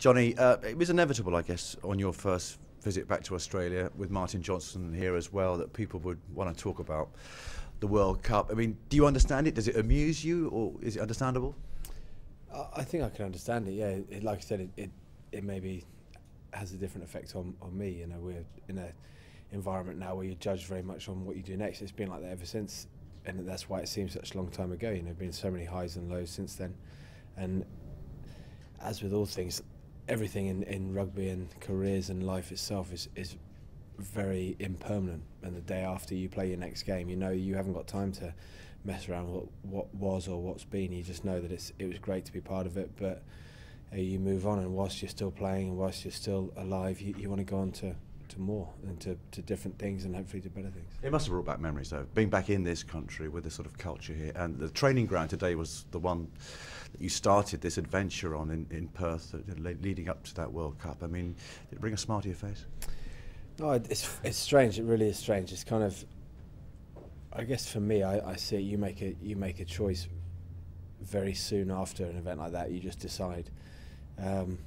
Jonny, uh, it was inevitable, I guess, on your first visit back to Australia with Martin Johnson here as well, that people would want to talk about the World Cup. I mean, do you understand it? Does it amuse you, or is it understandable? I think I can understand it. Yeah, it, like I said, it, it, it maybe has a different effect on, on me. You know, we're in a environment now where you're judged very much on what you do next. It's been like that ever since, and that's why it seems such a long time ago. You know, been so many highs and lows since then, and as with all things, everything in, in rugby and careers and life itself is, is very impermanent. And the day after you play your next game, you know you haven't got time to mess around what what was or what's been. You just know that it's it was great to be part of it, but uh, you move on. And whilst you're still playing and whilst you're still alive, you, you want to go on to to more and to, to different things and hopefully to better things. It must have brought back memories though, being back in this country with this sort of culture here. And the training ground today was the one that you started this adventure on in, in Perth, uh, leading up to that World Cup. I mean, did it bring a smile to your face? No, it's, it's strange. It really is strange. It's kind of, I guess for me, I, I see you make a you make a choice very soon after an event like that. You just decide. Um,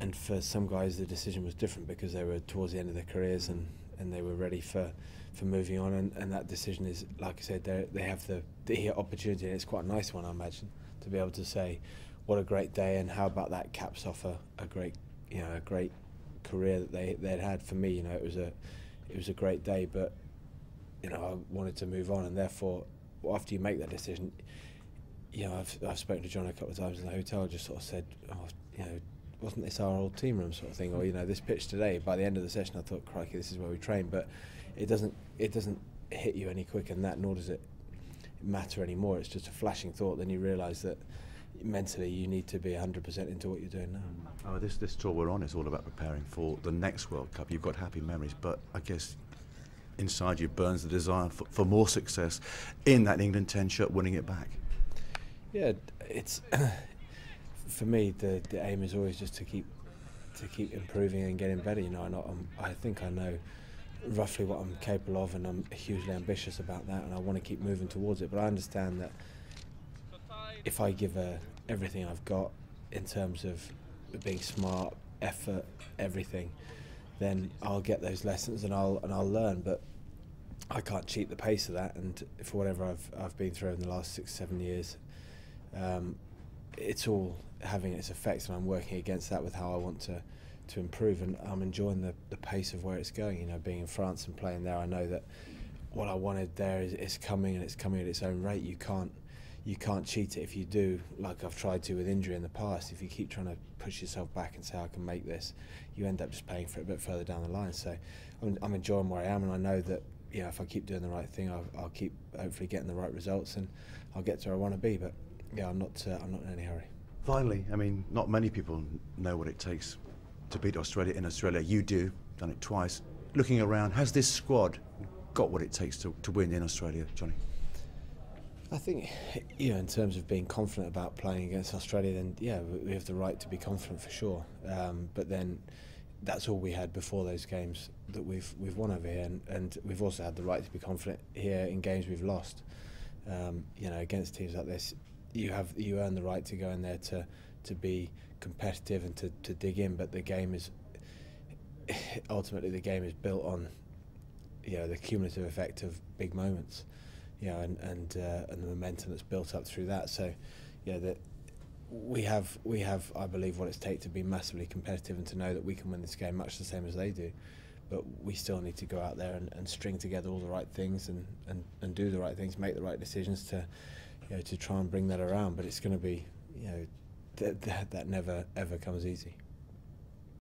and for some guys the decision was different because they were towards the end of their careers and, and they were ready for, for moving on and, and that decision is like I said they they have the, the opportunity and it's quite a nice one I imagine to be able to say what a great day and how about that caps off a, a great you know a great career that they they'd had. For me you know it was a it was a great day but you know I wanted to move on and therefore after you make that decision you know I've, I've spoken to John a couple of times in the hotel just sort of said oh, you know wasn't this our old team room sort of thing? Or you know this pitch today. By the end of the session I thought crikey this is where we train but it doesn't it doesn't hit you any quicker than that nor does it matter anymore. It's just a flashing thought. Then you realize that mentally you need to be 100% into what you're doing now. Oh, this this tour we're on is all about preparing for the next World Cup. You've got happy memories but I guess inside you burns the desire for, for more success in that England 10 shirt winning it back. Yeah it's for me, the the aim is always just to keep to keep improving and getting better. You know, I know I think I know roughly what I'm capable of, and I'm hugely ambitious about that, and I want to keep moving towards it. But I understand that if I give everything I've got in terms of being smart, effort, everything, then I'll get those lessons and I'll and I'll learn. But I can't cheat the pace of that, and for whatever I've I've been through in the last six seven years, um, it's all having its effects, and I'm working against that with how I want to to improve. And I'm enjoying the the pace of where it's going. You know, being in France and playing there, I know that what I wanted there is, coming, and it's coming at its own rate. You can't you can't cheat it if you do, like I've tried to with injury in the past. If you keep trying to push yourself back and say I can make this, you end up just paying for it a bit further down the line. So I'm, I'm enjoying where I am, and I know that yeah, if I keep doing the right thing, I'll, I'll keep hopefully getting the right results, and I'll get to where I want to be. But yeah, I'm not uh, I'm not in any hurry. Finally, I mean, not many people know what it takes to beat Australia in Australia. You do, done it twice. Looking around, has this squad got what it takes to, to win in Australia, Jonny? I think, you know, in terms of being confident about playing against Australia, then yeah, we have the right to be confident for sure. Um, but then that's all we had before those games that we've we've won over here, and, and we've also had the right to be confident here in games we've lost. Um, you know, against teams like this, you have you earn the right to go in there to to be competitive and to, to dig in but the game is ultimately the game is built on you know the cumulative effect of big moments you know and and uh, and the momentum that's built up through that so yeah that we have we have I believe what it's take to be massively competitive and to know that we can win this game much the same as they do but we still need to go out there and, and string together all the right things and, and, and do the right things make the right decisions to you know, to try and bring that around. But it's going to be, you know, that, that, that never ever comes easy.